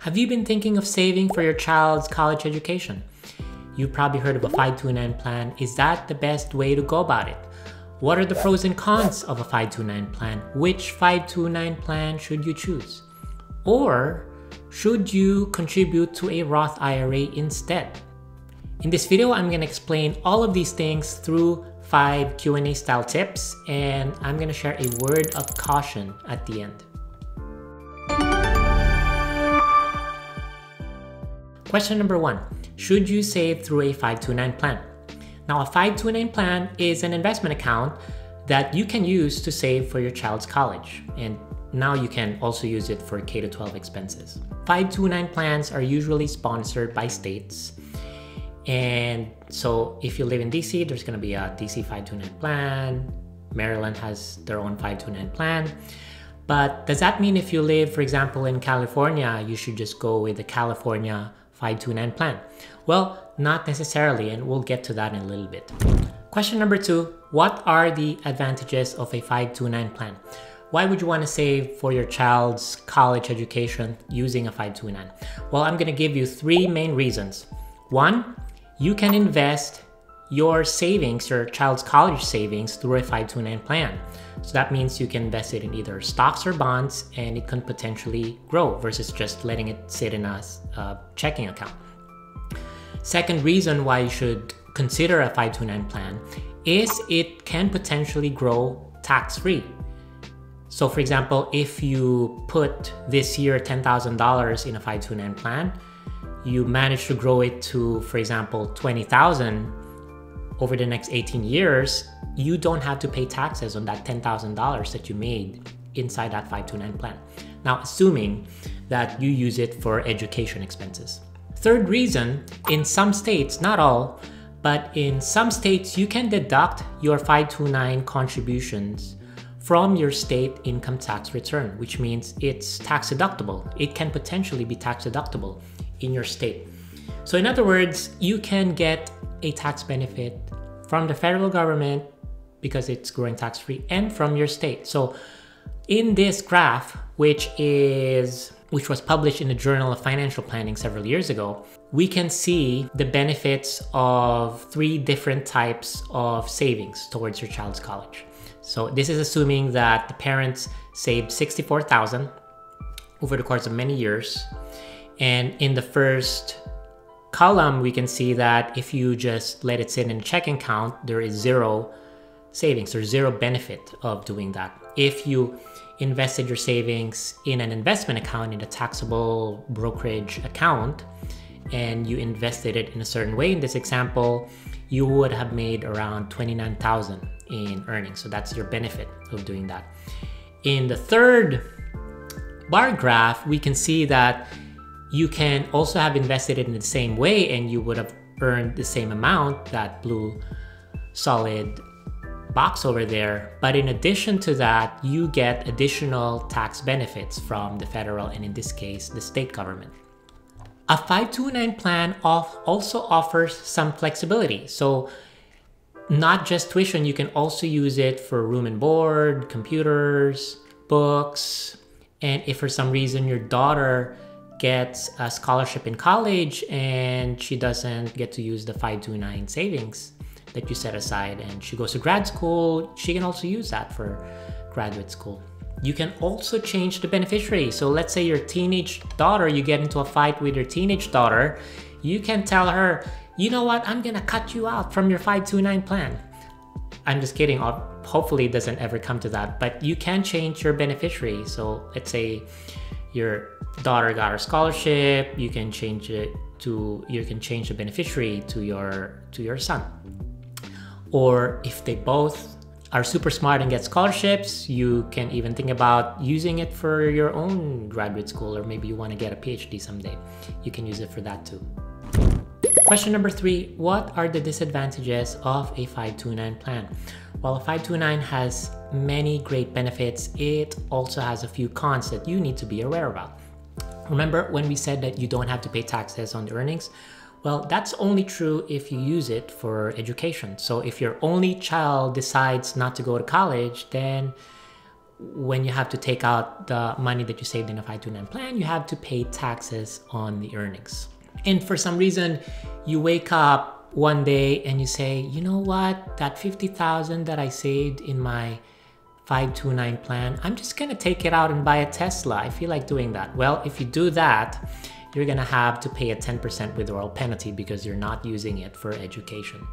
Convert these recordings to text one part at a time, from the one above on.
Have you been thinking of saving for your child's college education? You've probably heard of a 529 plan. Is that the best way to go about it? What are the pros and cons of a 529 plan? Which 529 plan should you choose? Or should you contribute to a Roth IRA instead? In this video, I'm going to explain all of these things through five Q&A style tips and I'm going to share a word of caution at the end. Question number one, should you save through a 529 plan? Now a 529 plan is an investment account that you can use to save for your child's college. And now you can also use it for K-12 expenses. 529 plans are usually sponsored by states. And so if you live in DC, there's gonna be a DC 529 plan. Maryland has their own 529 plan. But does that mean if you live, for example, in California, you should just go with the California 529 plan? Well, not necessarily, and we'll get to that in a little bit. Question number two, what are the advantages of a 529 plan? Why would you want to save for your child's college education using a 529? Well, I'm going to give you three main reasons. One, you can invest your savings, your child's college savings through a 529 plan. So that means you can invest it in either stocks or bonds and it can potentially grow versus just letting it sit in a uh, checking account. Second reason why you should consider a 529 plan is it can potentially grow tax free. So for example, if you put this year $10,000 in a 529 plan, you manage to grow it to, for example, 20,000 over the next 18 years, you don't have to pay taxes on that $10,000 that you made inside that 529 plan. Now, assuming that you use it for education expenses. Third reason, in some states, not all, but in some states, you can deduct your 529 contributions from your state income tax return, which means it's tax deductible. It can potentially be tax deductible in your state. So, in other words, you can get a tax benefit from the federal government because it's growing tax free and from your state. So in this graph, which is which was published in the Journal of Financial Planning several years ago, we can see the benefits of three different types of savings towards your child's college. So this is assuming that the parents saved 64,000 over the course of many years. And in the first column, we can see that if you just let it sit in a checking account, there is zero savings or zero benefit of doing that. If you invested your savings in an investment account, in a taxable brokerage account, and you invested it in a certain way, in this example, you would have made around 29,000 in earnings. So that's your benefit of doing that. In the third bar graph, we can see that you can also have invested it in the same way and you would have earned the same amount, that blue solid box over there. But in addition to that, you get additional tax benefits from the federal and in this case, the state government. A 529 plan also offers some flexibility. So not just tuition, you can also use it for room and board, computers, books. And if for some reason your daughter gets a scholarship in college and she doesn't get to use the 529 savings that you set aside and she goes to grad school, she can also use that for graduate school. You can also change the beneficiary. So let's say your teenage daughter, you get into a fight with your teenage daughter, you can tell her, you know what, I'm gonna cut you out from your 529 plan. I'm just kidding. Hopefully it doesn't ever come to that, but you can change your beneficiary. So let's say your daughter got a scholarship, you can change it to you can change the beneficiary to your to your son. Or if they both are super smart and get scholarships, you can even think about using it for your own graduate school, or maybe you want to get a PhD someday. You can use it for that too. Question number three What are the disadvantages of a 529 plan? Well, a 529 has many great benefits, it also has a few cons that you need to be aware about. Remember when we said that you don't have to pay taxes on the earnings? Well, that's only true if you use it for education. So if your only child decides not to go to college, then when you have to take out the money that you saved in a 529 plan, you have to pay taxes on the earnings. And for some reason, you wake up one day and you say, you know what, that 50,000 that I saved in my 529 plan, I'm just gonna take it out and buy a Tesla. I feel like doing that. Well, if you do that, you're gonna have to pay a 10% withdrawal penalty because you're not using it for education.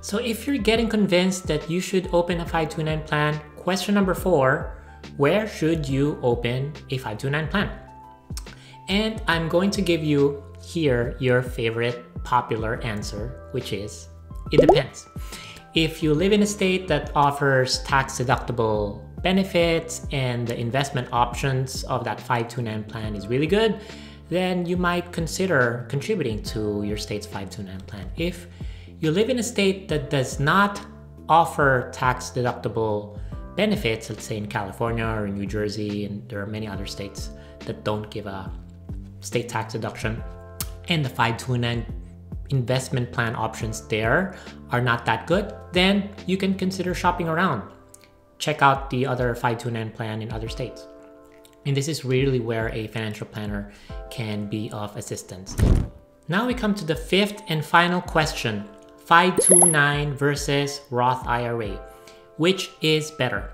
So if you're getting convinced that you should open a 529 plan, question number four, where should you open a 529 plan? And I'm going to give you here your favorite popular answer, which is it depends. If you live in a state that offers tax deductible benefits and the investment options of that 529 plan is really good, then you might consider contributing to your state's 529 plan. If you live in a state that does not offer tax deductible benefits, let's say in California or in New Jersey, and there are many other states that don't give a state tax deduction, and the 529 investment plan options there are not that good, then you can consider shopping around. Check out the other 529 plan in other states. And this is really where a financial planner can be of assistance. Now we come to the fifth and final question 529 versus Roth IRA. Which is better?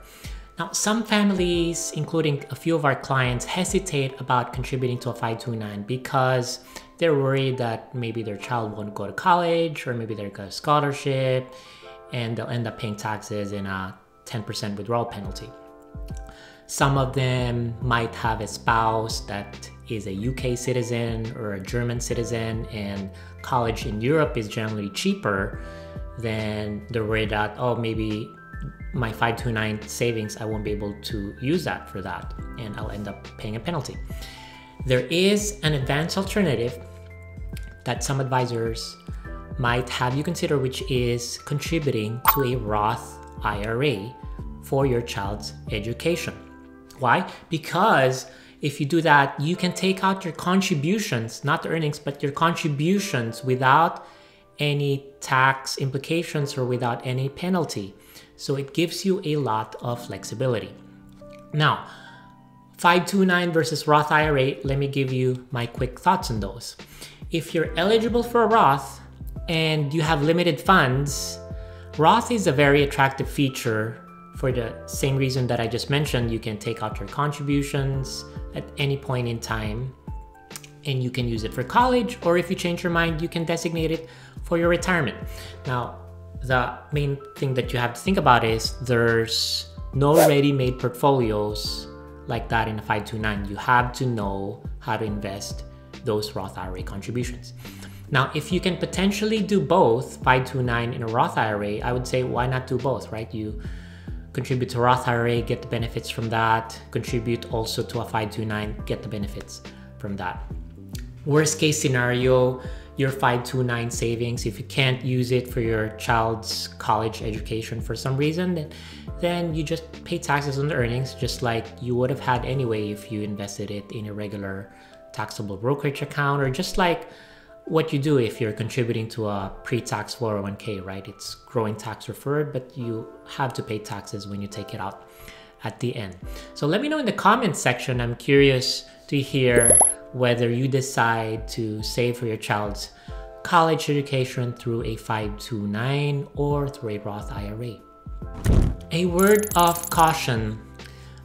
Now, some families, including a few of our clients, hesitate about contributing to a 529 because they're worried that maybe their child won't go to college or maybe they'll get a scholarship and they'll end up paying taxes and a 10% withdrawal penalty. Some of them might have a spouse that is a UK citizen or a German citizen, and college in Europe is generally cheaper, then they're worried that, oh, maybe my 529 savings, I won't be able to use that for that, and I'll end up paying a penalty. There is an advanced alternative that some advisors might have you consider, which is contributing to a Roth IRA for your child's education. Why? Because if you do that, you can take out your contributions, not the earnings, but your contributions without any tax implications or without any penalty. So it gives you a lot of flexibility. Now, 529 versus Roth IRA, let me give you my quick thoughts on those. If you're eligible for a Roth and you have limited funds, Roth is a very attractive feature for the same reason that I just mentioned, you can take out your contributions at any point in time and you can use it for college, or if you change your mind, you can designate it for your retirement. Now, the main thing that you have to think about is there's no ready-made portfolios like that in a 529. You have to know how to invest those Roth IRA contributions. Now, if you can potentially do both 529 in a Roth IRA, I would say why not do both, right? You contribute to Roth IRA, get the benefits from that, contribute also to a 529, get the benefits from that. Worst case scenario, your 529 savings, if you can't use it for your child's college education for some reason, then, then you just pay taxes on the earnings just like you would have had anyway if you invested it in a regular taxable brokerage account or just like what you do if you're contributing to a pre-tax 401k, right? It's growing tax deferred, but you have to pay taxes when you take it out at the end. So let me know in the comments section. I'm curious to hear whether you decide to save for your child's college education through a 529 or through a Roth IRA. A word of caution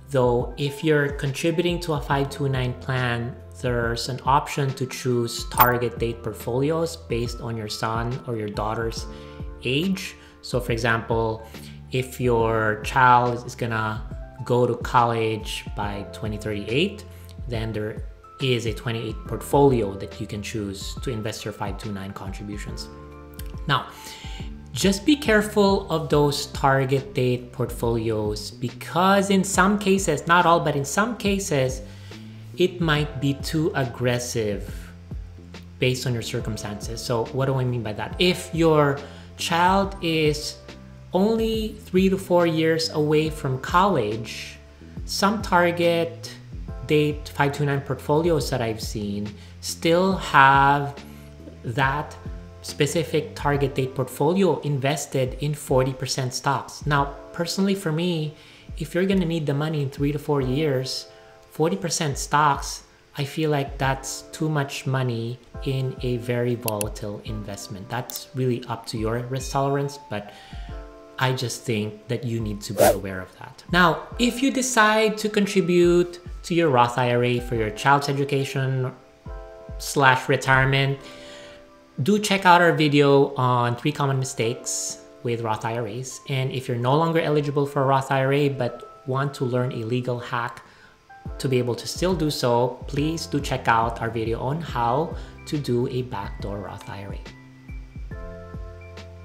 though, if you're contributing to a 529 plan, there's an option to choose target date portfolios based on your son or your daughter's age. So, for example, if your child is gonna go to college by 2038, then there is a 28 portfolio that you can choose to invest your 529 contributions. Now, just be careful of those target date portfolios because in some cases, not all, but in some cases, it might be too aggressive based on your circumstances. So, what do I mean by that? If your child is only three to four years away from college, some target date 529 portfolios that I've seen still have that specific target date portfolio invested in 40% stocks. Now, personally for me, if you're gonna need the money in three to four years, 40% stocks, I feel like that's too much money in a very volatile investment. That's really up to your risk tolerance, but I just think that you need to be aware of that. Now, if you decide to contribute to your Roth IRA for your child's education slash retirement, do check out our video on three common mistakes with Roth IRAs. And if you're no longer eligible for a Roth IRA but want to learn a legal hack to be able to still do so, please do check out our video on how to do a backdoor Roth IRA.